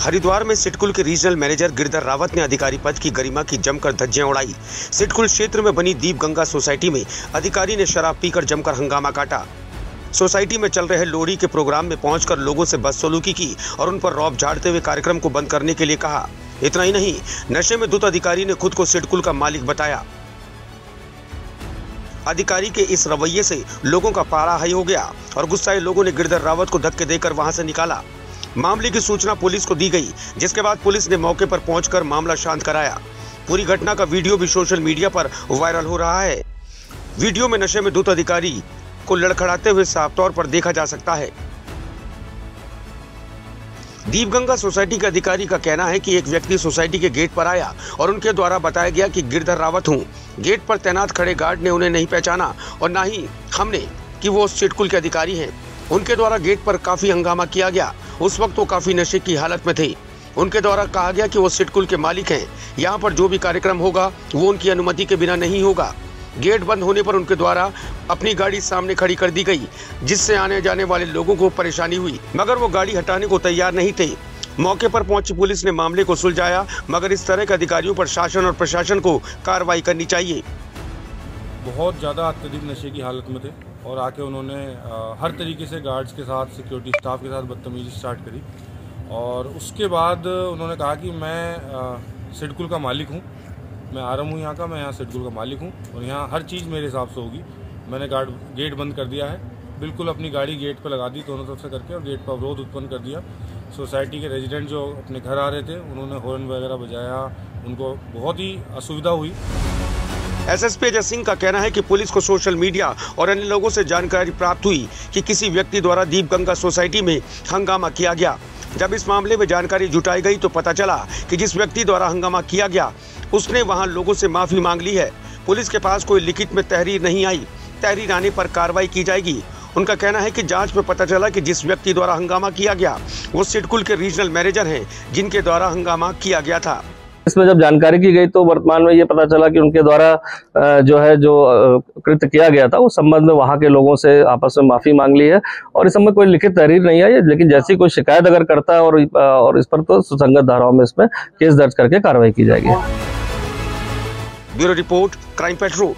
हरिद्वार में सिटकुल के regional manager Girdhar Rawat ने अधिकारी पद की गरिमा की जमकर धज्जियाँ उड़ाई। सिटकुल क्षेत्र में बनी दीप गंगा सोसाइटी में अधिकारी ने शराब पीकर जमकर हंगामा काटा। सोसाइटी में चल रहे लोहड़ी के प्रोग्राम में पहुंचकर लोगों से बदसलूकी की और उन पर रौब झाड़ते हुए कार्यक्रम को बंद करने के लिए कहा। इतना ही नहीं, नशे में धुत अधिकारी ने खुद को सिटकुल का मालिक बताया। अधिकारी के इस रवैये से लोगों का पारा हाई हो गया और गुस्साए लोगों ने गिरधर रावत को धक्के देकर वहाँ से निकाला। मामले की सूचना पुलिस को दी गई, जिसके बाद पुलिस ने मौके पर पहुंचकर मामला शांत कराया। पूरी घटना का वीडियो भी सोशल मीडिया पर वायरल हो रहा है। वीडियो में नशे में धुत अधिकारी को लड़खड़ाते हुए साफ़ तौर पर देखा जा सकता है। दीपगंगा सोसाइटी के अधिकारी का कहना है कि एक व्यक्ति सोसाइटी के गेट पर आया और उनके द्वारा बताया गया कि गिरधर रावत हूँ। गेट पर तैनात खड़े गार्ड ने उन्हें नहीं पहचाना और ना ही हमने कि वो उस चिटकुल के अधिकारी हैं। उनके द्वारा गेट पर काफ़ी हंगामा किया गया। उस वक्त वो काफ़ी नशे की हालत में थे। उनके द्वारा कहा गया कि वो सिटकुल के मालिक हैं। यहाँ पर जो भी कार्यक्रम होगा, वो उनकी अनुमति के बिना नहीं होगा। गेट बंद होने पर उनके द्वारा अपनी गाड़ी सामने खड़ी कर दी गई, जिससे आने जाने वाले लोगों को परेशानी हुई। मगर वो गाड़ी हटाने को तैयार नहीं थे। मौके पर पहुँची पुलिस ने मामले को सुलझाया, मगर इस तरह के अधिकारियों पर शासन और प्रशासन को कार्रवाई करनी चाहिए। बहुत ज़्यादा अत्यधिक नशे की हालत में थे। और आके उन्होंने हर तरीके से गार्ड्स के साथ सिक्योरिटी स्टाफ के साथ बदतमीजी स्टार्ट करी। और उसके बाद उन्होंने कहा कि मैं सिडकुल का मालिक हूँ। मैं आरम हूँ यहाँ का, मैं यहाँ सिडकुल का मालिक हूँ और यहाँ हर चीज़ मेरे हिसाब से होगी। मैंने गार्ड गेट बंद कर दिया है। बिल्कुल अपनी गाड़ी गेट पर लगा दी दोनों तरफ़ से करके और गेट पर अवरोध उत्पन्न कर दिया। सोसाइटी के रेजिडेंट जो अपने घर आ रहे थे, उन्होंने हॉर्न वगैरह बजाया। उनको बहुत ही असुविधा हुई। एसएसपी अजय सिंह का कहना है कि पुलिस को सोशल मीडिया और अन्य लोगों से जानकारी प्राप्त हुई कि किसी व्यक्ति द्वारा दीप गंगा सोसाइटी में हंगामा किया गया। जब इस मामले में जानकारी जुटाई गई तो पता चला कि जिस व्यक्ति द्वारा हंगामा किया गया, उसने वहाँ लोगों से माफ़ी मांग ली है। पुलिस के पास कोई लिखित में तहरीर नहीं आई। तहरीर आने पर कार्रवाई की जाएगी। उनका कहना है कि जाँच में पता चला कि जिस व्यक्ति द्वारा हंगामा किया गया, वो सिडकुल के रीजनल मैनेजर हैं, जिनके द्वारा हंगामा किया गया था। इसमें जब जानकारी की गई तो वर्तमान में ये पता चला कि उनके द्वारा जो है, जो कृत्य किया गया था, उस संबंध में वहाँ के लोगों से आपस में माफ़ी मांग ली है और इस समय कोई लिखित तहरीर नहीं आई लेकिन जैसी कोई शिकायत अगर करता है और और इस पर तो सुसंगत धाराओं में इसमें केस दर्ज करके कार्रवाई की जाएगी। Bureau report, crime patrol.